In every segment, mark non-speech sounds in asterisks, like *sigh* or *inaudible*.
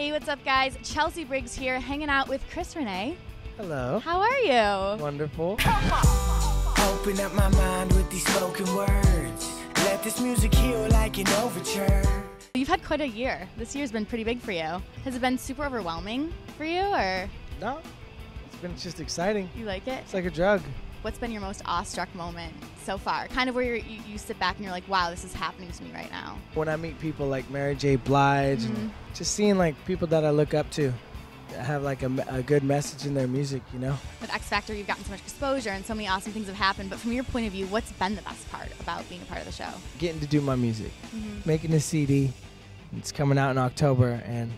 Hey, what's up, guys? Chelsea Briggs here, hanging out with Chris Rene. Hello. How are you? Wonderful. Open up my mind with these spoken words. Let this music heal like an overture. You've had quite a year. This year's been pretty big for you. Has it been super overwhelming for you, or No, it's been just exciting. you like it? It's like a drug. What's been your most awestruck moment so far? Kind of where you're, you you sit back and you're like, wow, this is happening to me right now. When I meet people like Mary J. Blige, Mhm. and just seeing like people that I look up to, have like a, a good message in their music, you know. With X Factor, you've gotten so much exposure and so many awesome things have happened. But from your point of view, what's been the best part about being a part of the show? Getting to do my music, Mhm. making a CD. It's coming out in October, and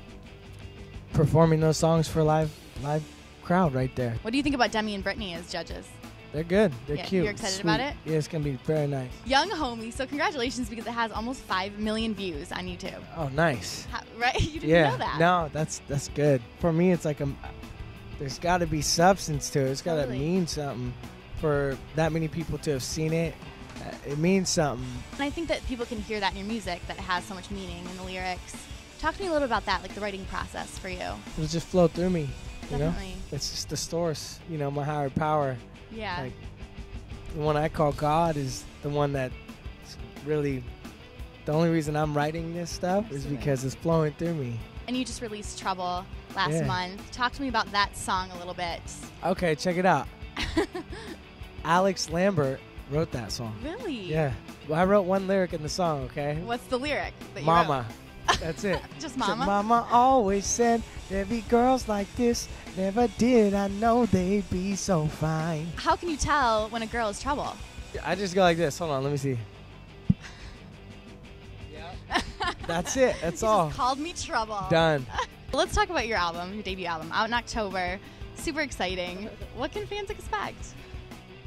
performing those songs for a live live crowd right there. What do you think about Demi and Britney as judges? They're good. They're Yeah, cute. you're excited about it? Yeah, it's gonna be very nice. Young homie, so congratulations because it has almost 5 million views on YouTube. Oh, nice. How, right? *laughs* You didn't yeah. know that. No, that's that's good. For me, it's like a. There's got to be substance to it. It's got to Totally. mean something. For that many people to have seen it, uh, it means something. And I think that people can hear that in your music, that it has so much meaning in the lyrics. Talk to me a little about that, like the writing process for you. It'll just flow through me. You know, Definitely. it's just the source. You know, my higher power. Yeah. Like the one I call God is the one that's really. The only reason I'm writing this stuff is because it's flowing through me. and you just released Trouble last Yeah. month. Talk to me about that song a little bit. Okay, check it out. *laughs* Alex Lambert wrote that song. really? Yeah. Well, I wrote one lyric in the song, okay? What's the lyric? That Mama. That's it. wrote? *laughs* Just So mama? Mama always said there'd be girls like this. Never did I know they'd be so fine. How can you tell when a girl is trouble? I just go like this. Hold on, let me see. *laughs* *laughs* That's it. That's You all. Just called me trouble. Done. Let's talk about your album, your debut album, out in October. Super exciting. What can fans expect?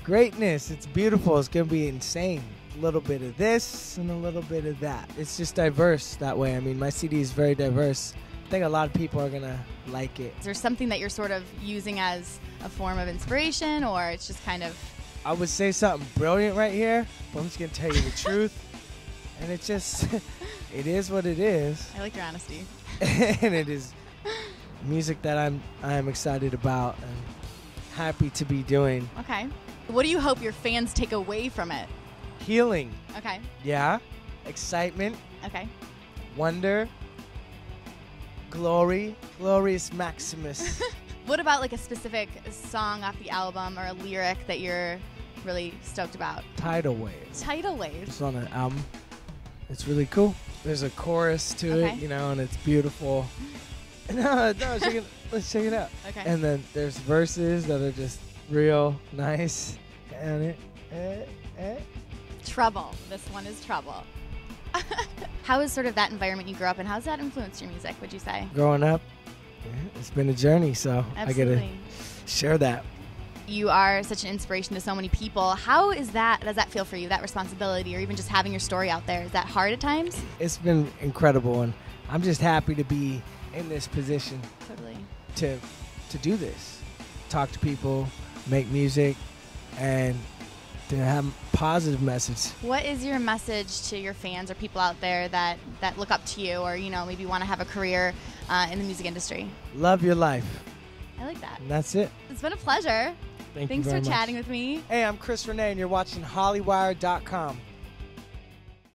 Greatness. It's beautiful. It's gonna be insane. A little bit of this and a little bit of that. It's just diverse that way. I mean, my CD is very diverse. I think a lot of people are gonna like it. Is there something that you're sort of using as a form of inspiration, or it's just kind of I would say something brilliant right here, but I'm just gonna tell you the *laughs* truth. And it just, *laughs* it is what it is, I like your honesty. *laughs* and it is music that I'm I'm excited about and happy to be doing. Okay. What do you hope your fans take away from it? Healing, Okay. yeah, excitement, Okay. wonder, glory, glorious Maximus. *laughs* What about like a specific song off the album or a lyric that you're really stoked about? Tidal wave. Tidal Wave. It's on an album. It's really cool. There's a chorus to Okay. it, you know, and it's beautiful. *laughs* No, no, check it, let's check it out. Okay. And then there's verses that are just real nice. And it, eh, eh. Trouble. This one is Trouble. *laughs* How is sort of that environment you grew up in? How's that influenced your music, would you say? growing up, it's been a journey, so I Absolutely. gotta share that. you are such an inspiration to so many people. How is that? Does that feel for you? That responsibility, or even just having your story out there, is that hard at times? It's been incredible, and I'm just happy to be in this position Totally. to to do this, talk to people, make music, and to have a positive message. What is your message to your fans or people out there that that look up to you, or you know maybe want to have a career uh, in the music industry? Love your life, I like that. and that's it. It's been a pleasure. Thank Thanks you for much. chatting with me. Hey, I'm Chris Rene, and you're watching HollyWire.com.